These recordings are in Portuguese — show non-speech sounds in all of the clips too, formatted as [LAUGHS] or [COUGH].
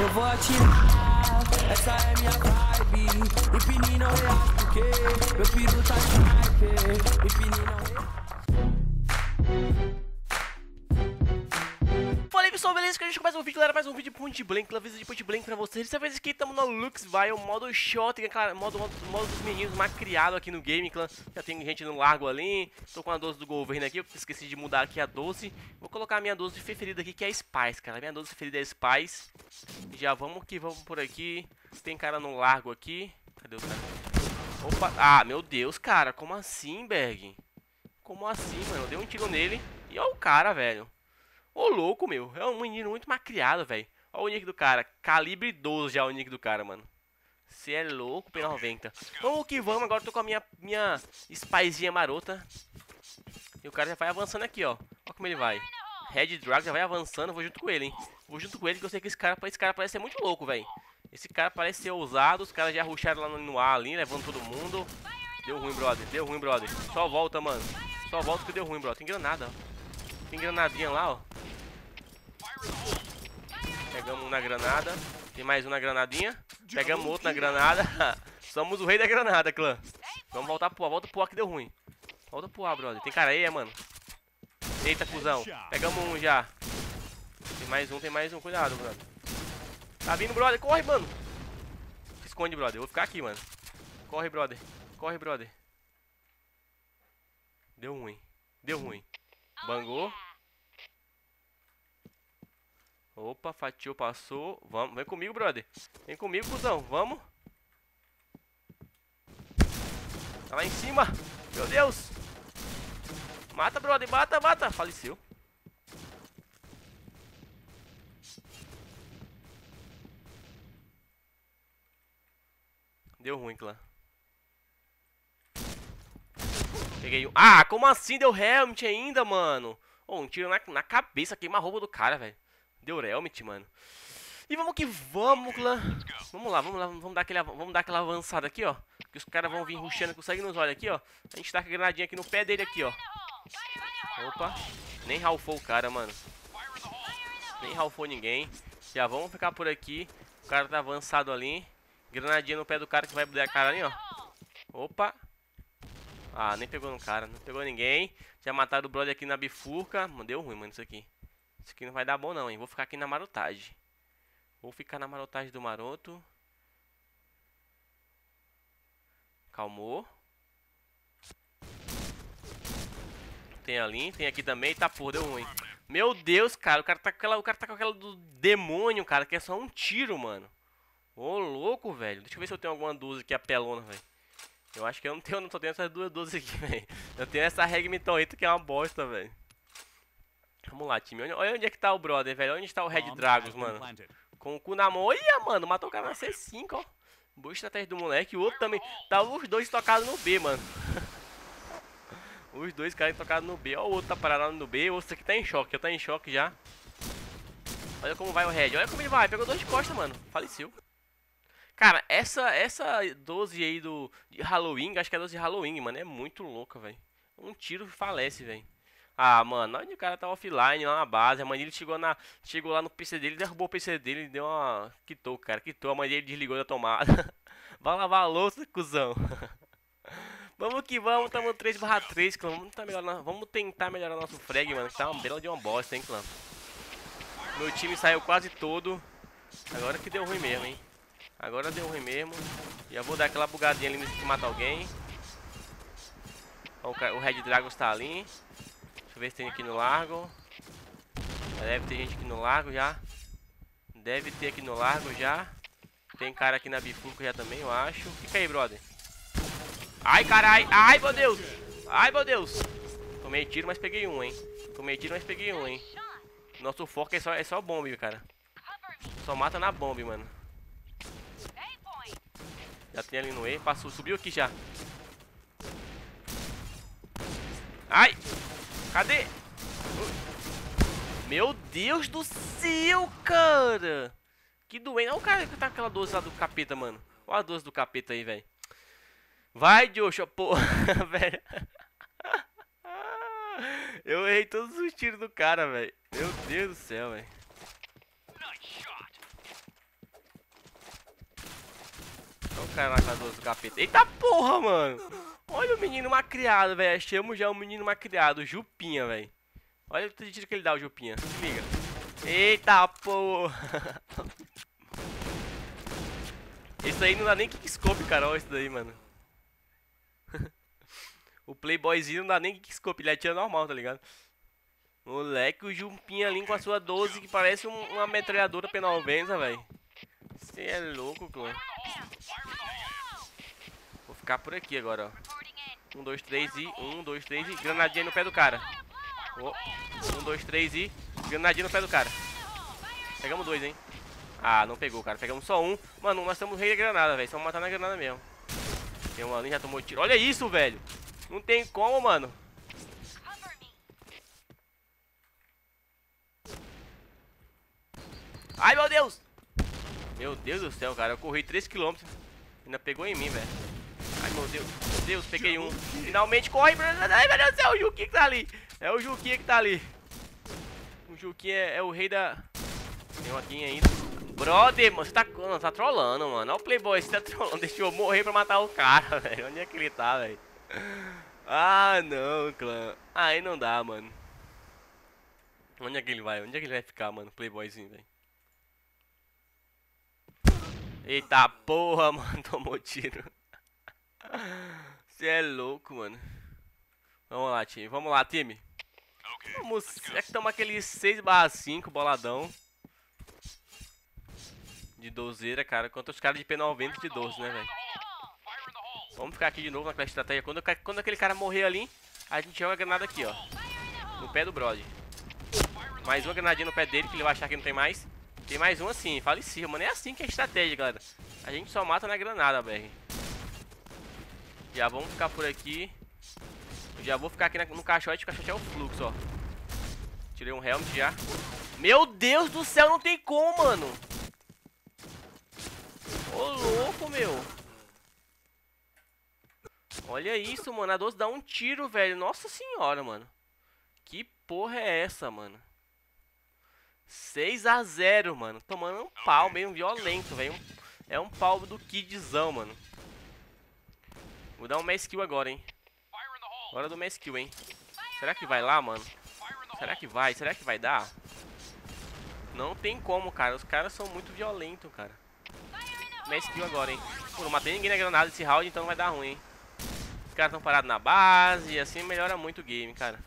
eu vou atirar. Essa é minha vibe. Empine não reage porque meu piru tá sniper. Empine não reage. Pessoal, beleza? Que a gente começa um vídeo, galera, mais um vídeo de Point Blank, uma de Point Blank pra vocês Dessa vez aqui estamos no Lux o modo shot, cara, modo, modo, modo dos meninos mais criado aqui no game, clã Já tem gente no largo ali, tô com a 12 do governo aqui, eu esqueci de mudar aqui a 12 Vou colocar a minha 12 preferida aqui, que é a Spice, cara, minha 12 preferida é a Spice Já vamos que vamos por aqui, tem cara no largo aqui Cadê o cara? Opa, ah, meu Deus, cara, como assim, Berg? Como assim, mano? Eu dei um tiro nele e olha o cara, velho Ô, louco, meu. É um menino muito mais criado, velho. Olha o nick do cara. Calibre 12 já o nick do cara, mano. Você é louco, P90. Vamos que vamos. Agora eu tô com a minha, minha spyzinha marota. E o cara já vai avançando aqui, ó. Olha como ele vai. Red Drag já vai avançando. Vou junto com ele, hein. Vou junto com ele, que eu sei que esse cara, esse cara parece ser muito louco, velho. Esse cara parece ser ousado. Os caras já rusharam lá no ar ali, levando todo mundo. Deu ruim, brother. Deu ruim, brother. Só volta, mano. Só volta que deu ruim, brother. Tem granada, ó. Tem granadinha lá, ó. Pegamos um na granada. Tem mais um na granadinha. Pegamos outro na granada. [LAUGHS] Somos o rei da granada, clã. Vamos voltar pro ar. Volta pro ar que deu ruim. Volta pro ar, brother. Tem cara aí, mano. Eita, cuzão. Pegamos um já. Tem mais um, tem mais um. Cuidado, brother. Tá vindo, brother. Corre, mano. Esconde, brother. Eu vou ficar aqui, mano. Corre, brother. Corre, brother. Deu ruim. Deu ruim. Bangou. Opa, fatiou, passou. Vamos, vem comigo, brother. Vem comigo, cuzão. Vamos. Tá lá em cima. Meu Deus. Mata, brother. Mata, mata. Faleceu. Deu ruim, clã. Peguei um... Ah, como assim deu helmet ainda, mano? Oh, um tiro na, na cabeça, queima a roupa do cara, velho. Deu helmet, mano. E vamos que vamos, clã. Vamos lá, vamos lá, vamos dar, aquele, vamos dar aquela avançada aqui, ó. Que os caras vão vir ruxando com sangue nos olhos aqui, ó. A gente tá com a granadinha aqui no pé dele aqui, ó. Opa. Nem ralfou o cara, mano. Nem ralfou ninguém. Já vamos ficar por aqui. O cara tá avançado ali. Granadinha no pé do cara que vai bulir a cara ali, ó. Opa. Ah, nem pegou no cara. Não pegou ninguém. Já mataram o brother aqui na bifurca. Deu ruim, mano, isso aqui. Isso aqui não vai dar bom não, hein. Vou ficar aqui na marotagem. Vou ficar na marotagem do maroto. Calmou. Tem ali, tem aqui também. Tá, porra, deu ruim. Meu Deus, cara. O cara tá com aquela, o cara tá com aquela do demônio, cara. Que é só um tiro, mano. Ô, louco, velho. Deixa eu ver se eu tenho alguma 12 aqui apelona, velho. Eu acho que eu não tenho, não tô tendo essas duas 12 aqui, [LAUGHS] velho. Eu tenho essa Regmiton que é uma bosta, velho. Vamos lá, time. Olha onde é que tá o brother, velho. Onde está o Red Dragos, mano? Com o cu na mão. Olha, mano. Matou o cara na C5, ó. Boa estratégia do moleque. O outro também. Tá os dois tocados no B, mano. [LAUGHS] os dois caras tocados no B. Ó, o outro tá parado no B. O outro aqui tá em choque. Já tá em choque já. Olha como vai o Red. Olha como ele vai. Pegou dois de costas, mano. Faleceu. Cara, essa, essa 12 aí do de Halloween, acho que é 12 de Halloween, mano. É muito louca, velho. Um tiro falece, velho. Ah, mano, onde o cara tá offline lá na base. A mãe dele chegou, na, chegou lá no PC dele, derrubou o PC dele deu uma. Quitou, cara, quitou. A mãe dele desligou da tomada. [LAUGHS] Vai lavar a louça, cuzão. [LAUGHS] vamos que vamos, tamo 3 barra 3, clã. Vamos, tá melhor, vamos tentar melhorar nosso frag, mano. Tá uma bela de uma bosta, hein, clã. Meu time saiu quase todo. Agora que deu ruim mesmo, hein. Agora deu ruim mesmo. Já vou dar aquela bugadinha ali que mata alguém. O Red Dragon está ali eu ver se tem aqui no largo. Deve ter gente aqui no largo já. Deve ter aqui no largo já. Tem cara aqui na bifurca já também, eu acho. Fica aí, brother. Ai, carai. Ai, meu Deus. Ai, meu Deus. Tomei tiro, mas peguei um, hein. Tomei tiro, mas peguei um, hein. Nosso foco é só, é só bomba, cara. Só mata na bomba, mano. Já tem ali no E. Passou, subiu aqui já. Ai! Cadê? Meu Deus do céu, cara. Que doente. Olha o cara que tá com aquela 12 lá do capeta, mano. Olha a 12 do capeta aí, velho. Vai, Joshua, porra, [LAUGHS] velho. Eu errei todos os tiros do cara, velho. Meu Deus do céu, velho. Olha o cara na casa do capeta. Eita porra, mano. Olha o menino macriado, velho. Chamo já o menino macriado, Jupinha, velho. Olha o tiro que ele dá, o Jupinha. Liga. Eita porra. [LAUGHS] Isso aí não dá nem kickscope, cara. Olha isso daí, mano. [LAUGHS] o playboyzinho não dá nem kickscope. Ele atira normal, tá ligado? Moleque, o Jupinha ali com a sua 12 que parece um, uma metralhadora P90, velho. Você é louco, clã. Vou ficar por aqui agora, ó. Um, dois, três e... Um, dois, três e... Granadinha no pé do cara. Oh. Um, dois, três e... Granadinha no pé do cara. Pegamos dois, hein. Ah, não pegou, cara. Pegamos só um. Mano, nós estamos rei da granada, velho. Só matar na granada mesmo. Tem um ali, já tomou tiro. Olha isso, velho. Não tem como, mano. Ai, meu Deus! Meu Deus do céu, cara. Eu corri 3km. Ainda pegou em mim, velho. Ai, meu Deus. Meu Deus, peguei um. Finalmente corre. Ai, meu Deus do céu. O Juquinha que tá ali. É o Juquinha que tá ali. O Juquinha é, é o rei da... Tem um aqui ainda. Brother, mano, você tá, mano, tá trolando, mano. Olha o Playboy, você tá trolando. Deixa eu morrer pra matar o cara, [LAUGHS] velho. Onde é que ele tá, velho? Ah, não, clã. Aí não dá, mano. Onde é que ele vai? Onde é que ele vai ficar, mano? Playboyzinho, velho. Eita porra, [LAUGHS] mano, tomou tiro. Você é louco, mano. Vamos lá, time. Vamos lá, time. Vamos. É que estamos aquele 6 5 boladão. De dozeira, cara. Contra os caras de P90 de 12, né, velho? Vamos ficar aqui de novo naquela estratégia. Quando, quando aquele cara morrer ali, a gente joga a granada aqui, ó. No pé do Brody. Mais uma granadinha no pé dele, que ele vai achar que não tem mais. Tem mais um assim, falecido, mano. É assim que é a estratégia, galera. A gente só mata na granada, BR. Já vamos ficar por aqui. já vou ficar aqui no caixote. O caixote é o fluxo, ó. Tirei um helmet já. Meu Deus do céu, não tem como, mano. Ô, louco, meu. Olha isso, mano. A 12 dá um tiro, velho. Nossa senhora, mano. Que porra é essa, mano? 6 a 0 mano. Tomando um pau meio violento, velho. É um pau do Kidzão, mano. Vou dar um mass kill agora, hein. Hora do mass kill, hein. Será que vai lá, mano? Será que vai? Será que vai dar? Não tem como, cara. Os caras são muito violentos, cara. Mass kill agora, hein. Pô, não matei ninguém na granada esse round, então não vai dar ruim, hein. Os caras estão parados na base e assim melhora muito o game, cara.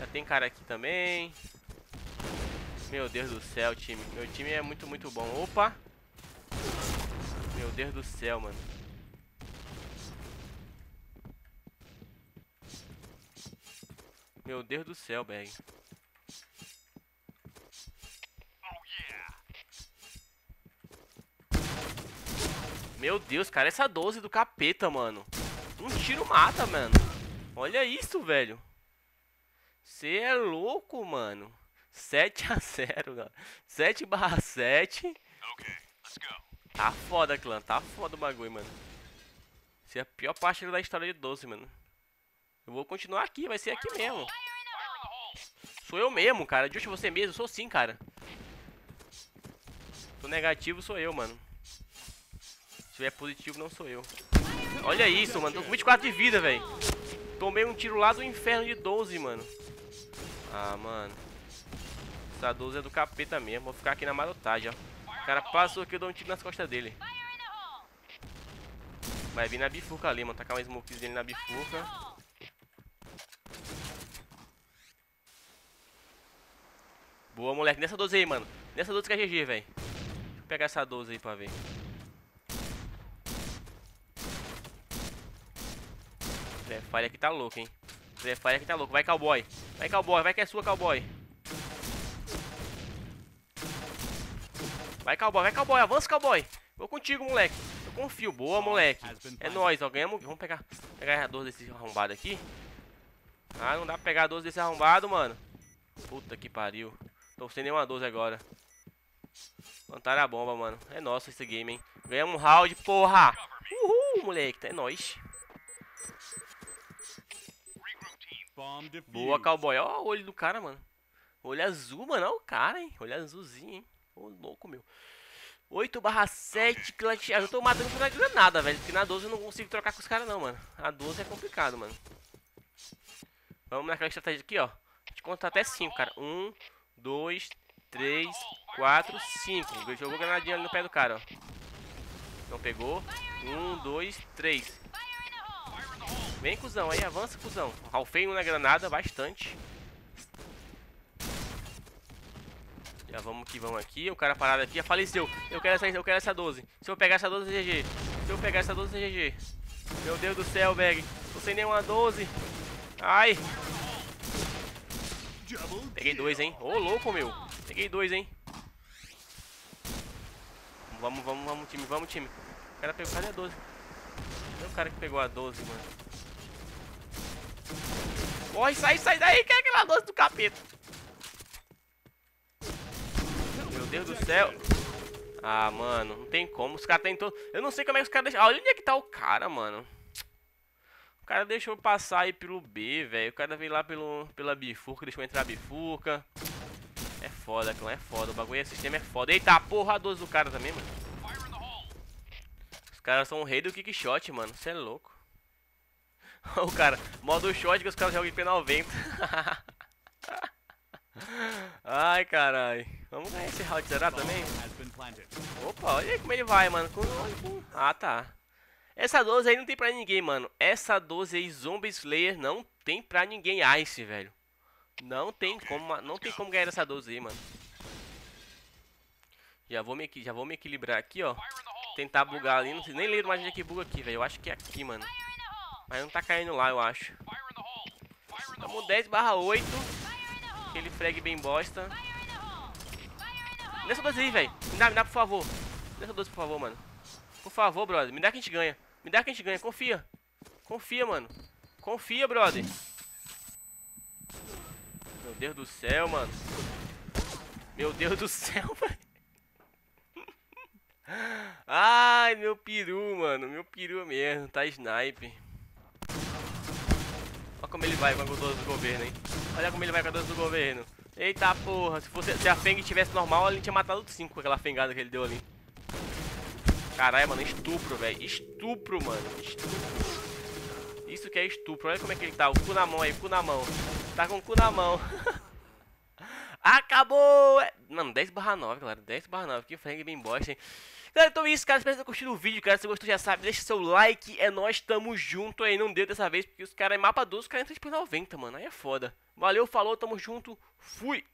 Já tem cara aqui também. Meu Deus do céu, time. Meu time é muito, muito bom. Opa! Meu Deus do céu, mano. Meu Deus do céu, bag. Meu Deus, cara, essa 12 do capeta, mano. Um tiro mata, mano. Olha isso, velho. Você é louco, mano. 7 a 0, galera. 7 barra 7. Tá foda, clã. Tá foda o bagulho, mano. Essa é a pior parte da história de 12, mano. Eu vou continuar aqui, vai ser aqui mesmo. Sou eu mesmo, cara. Just você mesmo, sou sim, cara. Sou negativo, sou eu, mano. Se tiver positivo, não sou eu. Olha isso, mano. Tô com 24 de vida, velho. Tomei um tiro lá do inferno de 12, mano. Ah, mano. Essa 12 é do capeta mesmo. Vou ficar aqui na marotagem, ó. O cara passou aqui, eu dou um tiro nas costas dele. Vai vir na bifurca ali, mano. Tacar uma smokezinha na bifurca. Boa, moleque. Nessa 12 aí, mano. Nessa 12 que é GG, velho. Pegar essa 12 aí pra ver. Prefire aqui tá louco, hein. Prefire aqui tá louco. Vai, cowboy. Vai, cowboy. Vai que é sua, cowboy. Vai, cowboy, vai, cowboy, avança, cowboy. Vou contigo, moleque. Eu confio. Boa, moleque. É nóis, ó. Ganhamos. Vamos pegar, pegar a 12 desse arrombado aqui. Ah, não dá pra pegar a 12 desse arrombado, mano. Puta que pariu. Tô sem nenhuma 12 agora. Plantaram a bomba, mano. É nosso esse game, hein. Ganhamos um round, porra. Uhul, moleque. É nóis. Boa, cowboy. Ó o olho do cara, mano. Olho azul, mano. Olha o cara, hein. Olho azulzinho, hein. Ô, louco, meu. 8 barra 7 clutch. Eu tô matando a granada, velho. Porque na 12 eu não consigo trocar com os caras, não, mano. A 12 é complicado, mano. Vamos naquela estratégia aqui, ó. A gente conta até 5, cara. 1, 2, 3, 4, 5. Jogou granadinha ali no pé do cara, ó. Não pegou. 1, 2, 3. Vem, cuzão, aí, avança, cuzão. Ralfeio na granada, bastante. Já vamos que vamos aqui. O cara parado aqui já faleceu. Eu quero essa, eu quero essa 12. Se eu pegar essa 12, é GG. Se eu pegar essa 12, é GG. Meu Deus do céu, Bag. Tô sem nenhuma 12. Ai. Peguei dois, hein. Ô, louco, meu. Peguei dois, hein. Vamos, vamos, vamos, time. Vamos, time. O cara pegou. Cadê a 12? Cadê o cara que pegou a 12, mano? Corre, sai, sai daí. Que é aquela 12 do capeta? Meu Deus do céu. Ah, mano, não tem como. Os caras tentou. Eu não sei como é que os caras deixam. Olha onde é que tá o cara, mano. O cara deixou passar aí pelo B, velho. O cara veio lá pelo, pela bifurca, deixou entrar a bifurca. É foda, clã, é foda. O bagulho, o sistema é foda. Eita, porra, a 12 do cara também, mano. Os caras são o rei do kickshot, mano. Você é louco. [LAUGHS] o cara, modo shot que os caras jogam em P90. [LAUGHS] Ai, caralho. Vamos ganhar esse round zerado também? Opa, olha aí como ele vai, mano. Ah, tá. Essa 12 aí não tem pra ninguém, mano. Essa 12 aí, Zombie Slayer, não tem pra ninguém Ice, velho. Não tem como, não tem como ganhar essa 12 aí, mano. Já vou me, já vou me equilibrar aqui, ó. Tentar bugar ali. Não sei, nem lembro mais onde é que buga aqui, velho. Eu acho que é aqui, mano. Mas não tá caindo lá, eu acho. Tamo 10 barra 8. Aquele frag bem bosta. Nessa 12 aí, velho. Me dá, me dá, por favor. Nessa 12, por favor, mano. Por favor, brother. Me dá que a gente ganha. Me dá que a gente ganha. Confia. Confia, mano. Confia, brother. Meu Deus do céu, mano. Meu Deus do céu, [LAUGHS] velho. Ai, meu peru, mano. Meu peru mesmo. Tá snipe. Olha como ele vai com a 12 do governo, hein. Olha como ele vai com a 12 do governo. Eita porra, se, fosse, se a Feng tivesse normal, ele tinha matado 5 com aquela fengada que ele deu ali. Caralho, mano, estupro, velho. Estupro, mano. Estupro. Isso que é estupro. Olha como é que ele tá. O cu na mão aí, cu na mão. Tá com o cu na mão. [LAUGHS] Acabou! Mano, 10 barra 9, galera. 10 barra 9. Que frango bem bosta, hein? Galera, então é isso, cara. Espero que tenham curtido o vídeo, cara. Se gostou, já sabe. Deixa seu like. É nós, tamo junto aí. Não deu dessa vez, porque os caras é mapa 12, os caras entram por 90, mano. Aí é foda. Valeu, falou, tamo junto. Fui!